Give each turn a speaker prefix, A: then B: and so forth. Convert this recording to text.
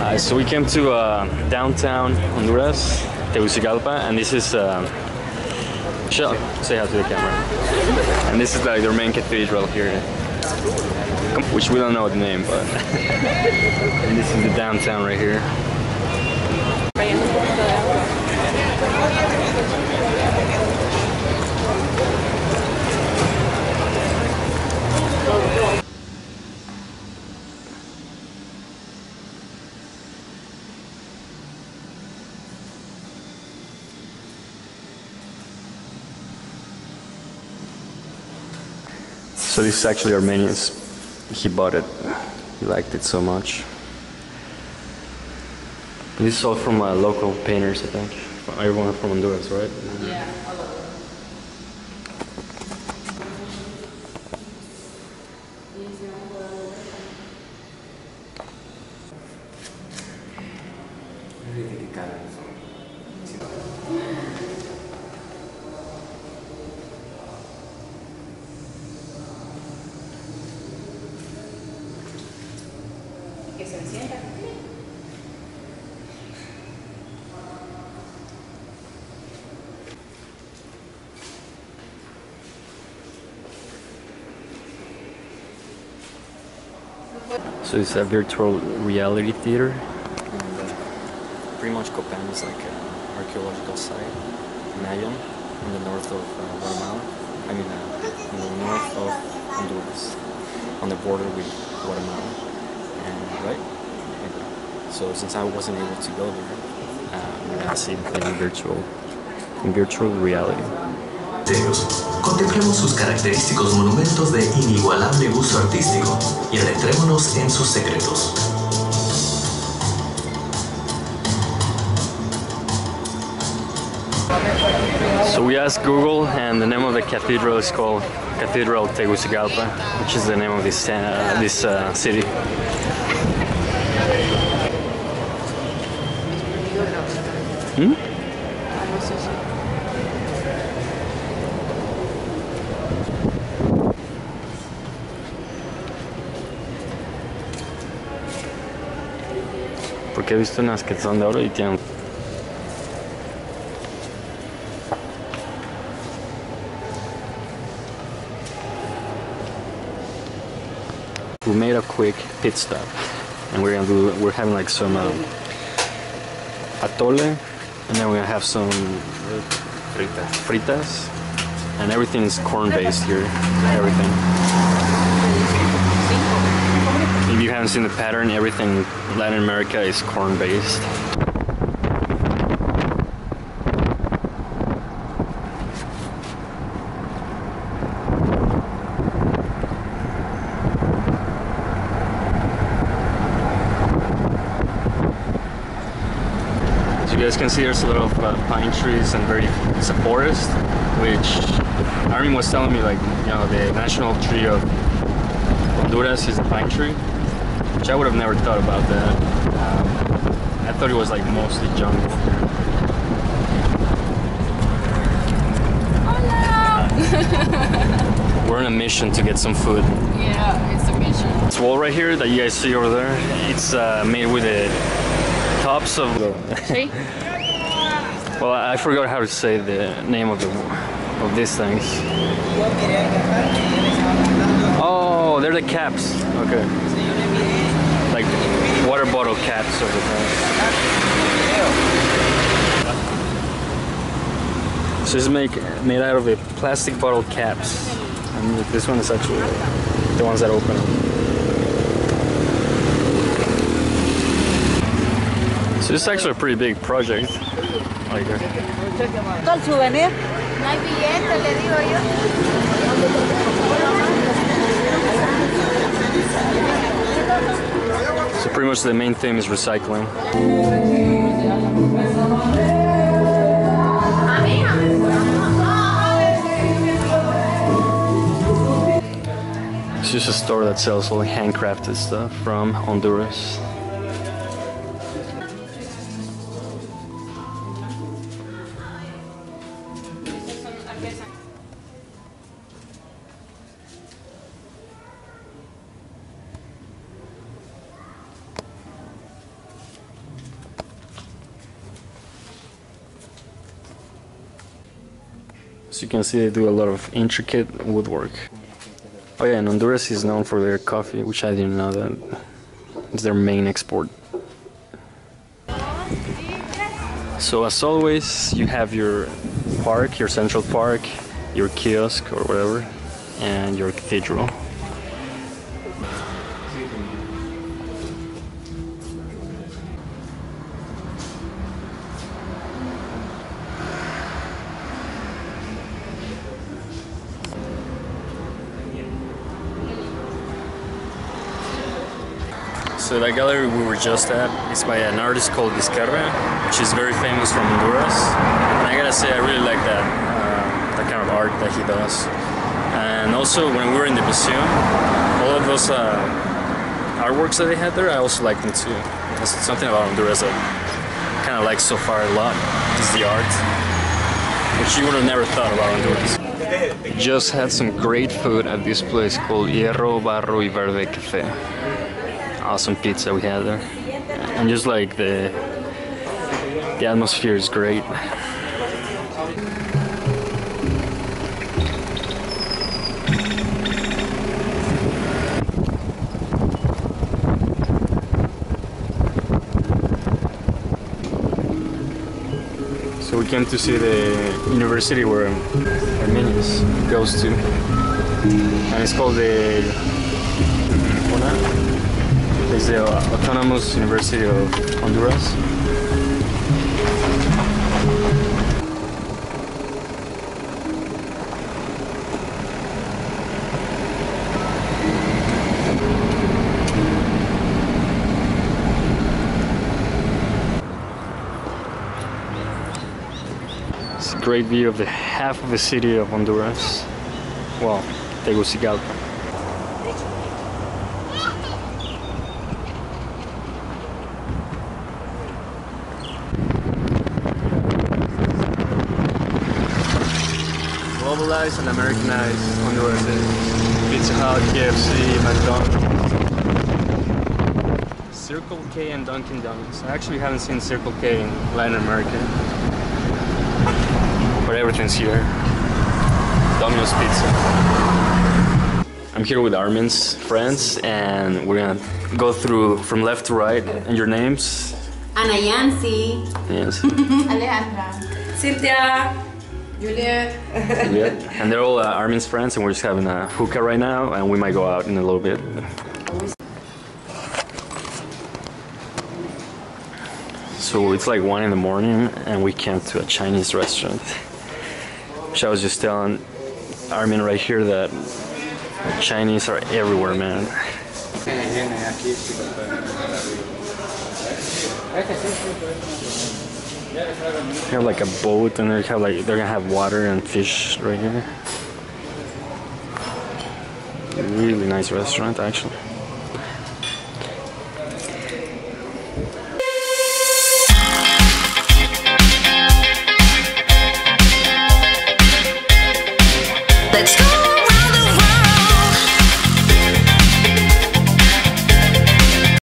A: Uh, so we came to uh, downtown Honduras, Tegucigalpa, and this is. Uh, say hi to the camera. And this is like their main cathedral here, which we don't know the name, but. and this is the downtown right here. So this is actually Armenian's. He bought it. He liked it so much. This is all from uh, local painters, I think. Everyone from Honduras, right?
B: Yeah.
A: So it's a virtual reality theater. And uh, pretty much Copan is like an archaeological site, Mayan, in the north of uh, Guatemala. I mean, uh, in the north of Honduras, on the border with Guatemala. Right? So since I wasn't able to go there, we're gonna see it in virtual, in virtual reality.
C: Contemplemos sus característicos monumentos de inigualable gusto artístico y adentrémonos en sus secretos.
A: So we asked Google, and the name of the cathedral is called Cathedral Tegucigalpa, which is the name of this uh, this uh, city. Hmm? Porque he visto unas que son de oro y tienen we made a quick pit stop. And we're gonna do we're having like some um, atole and then we're gonna have some fritas. fritas. And everything's corn based here everything. If you haven't seen the pattern everything Latin America is corn based So you guys can see there's a lot of uh, pine trees and very it's a forest, which Armin was telling me like you know the national tree of Honduras is a pine tree, which I would have never thought about that. Um, I thought it was like mostly jungle. Hola. We're on a mission to get some food.
B: Yeah, it's a mission.
A: This wall right here that you guys see over there, it's uh, made with the tops of the Well, I forgot how to say the name of the of these things. Oh, they're the caps. Okay. Like water bottle caps of the So it's make made out of a plastic bottle caps. And this one is actually the ones that open. So this is actually a pretty big project. Like,
D: souvenir.
B: No hay billete, le digo yo.
A: So pretty much the main theme is recycling. It's just a store that sells all handcrafted stuff from Honduras. You can see they do a lot of intricate woodwork. Oh yeah, and Honduras is known for their coffee, which I didn't know that. It's their main export. So as always, you have your park, your central park, your kiosk or whatever, and your cathedral. So the gallery we were just at is by an artist called Vizcarra, which is very famous from Honduras. And I gotta say, I really like that, uh, that kind of art that he does. And also, when we were in the museum, all of those uh, artworks that they had there, I also like them too. There's something about Honduras that I kind of like so far a lot, is the art, which you would have never thought about Honduras. Just had some great food at this place called Hierro Barro y Verde Cafe awesome pizza we had there. And just like the the atmosphere is great. So we came to see the university where Armenius goes to. And it's called the is the Autonomous University of Honduras. It's a great view of the half of the city of Honduras. Well, Tegucigalpa. Globalized and Americanized Honduras is. Pizza Hut, KFC, McDonald's. Circle K and Dunkin' Donuts. I actually haven't seen Circle K in Latin America. But everything's here. Domino's Pizza. I'm here with Armin's friends and we're gonna go through from left to right. And your names?
E: Ana Yancy.
A: Yes.
B: Alejandra.
E: Cynthia. Juliet.
A: Juliet. And they're all uh, Armin's friends, and we're just having a hookah right now, and we might go out in a little bit. So it's like one in the morning, and we came to a Chinese restaurant. Which I was just telling Armin right here that Chinese are everywhere, man. They have like a boat and they have like they're gonna have water and fish right here. Really nice restaurant actually.